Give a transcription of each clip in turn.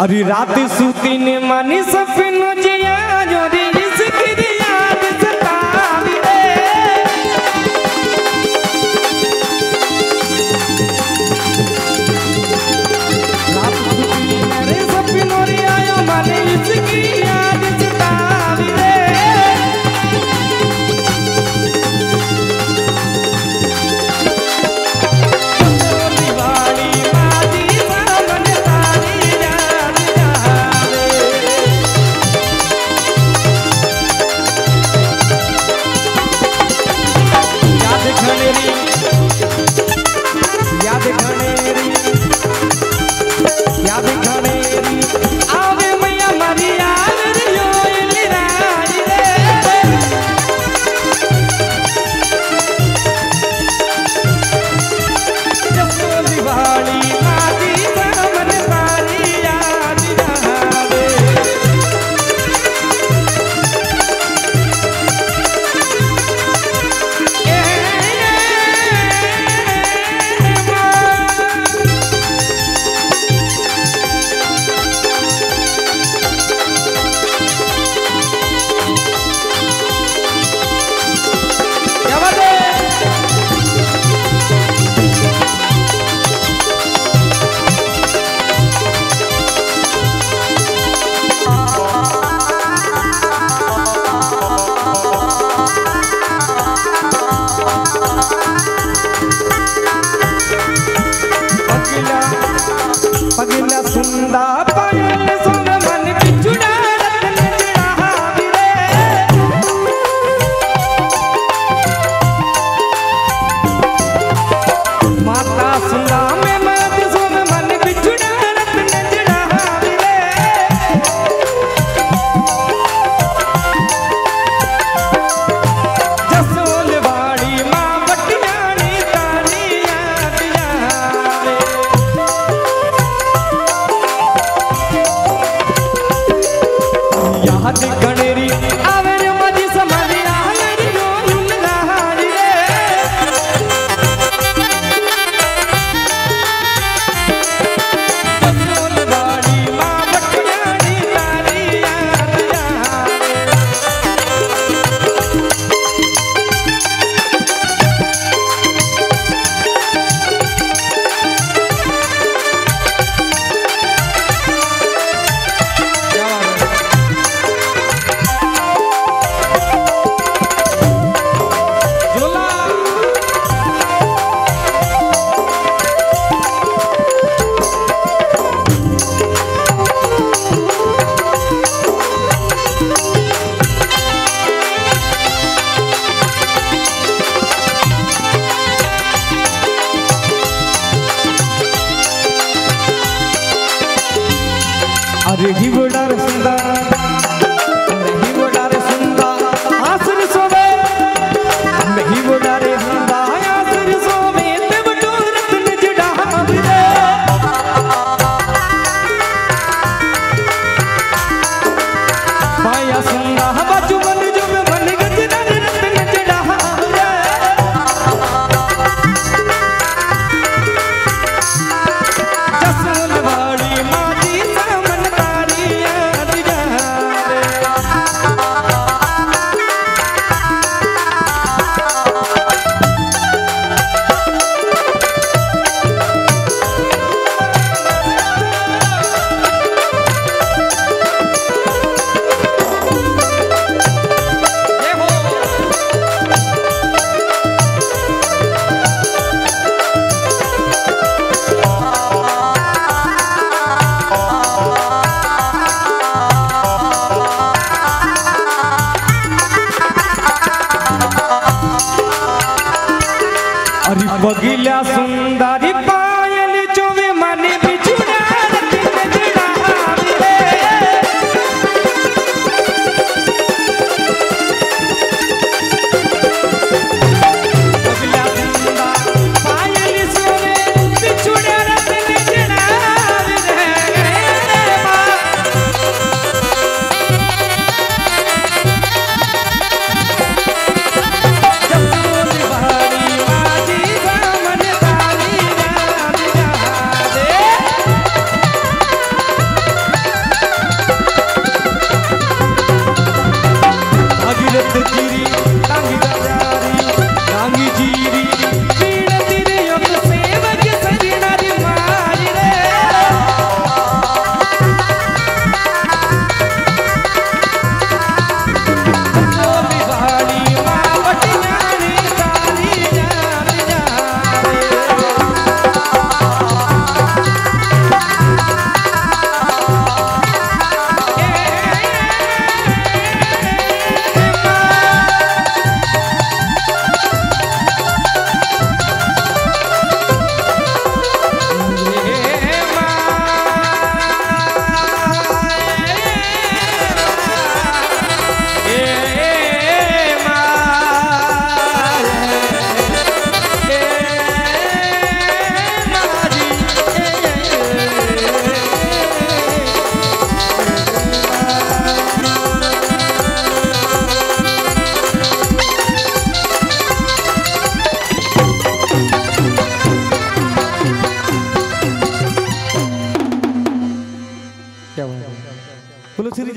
अरे रात सुतीन मानी सपनों पगला सुंदर वगीला सुंदरी पायल चुवे मन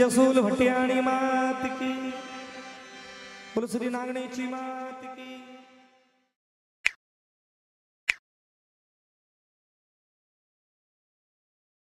जसूल भटियाणी मात की। बोलो श्री नागणी ची मात की।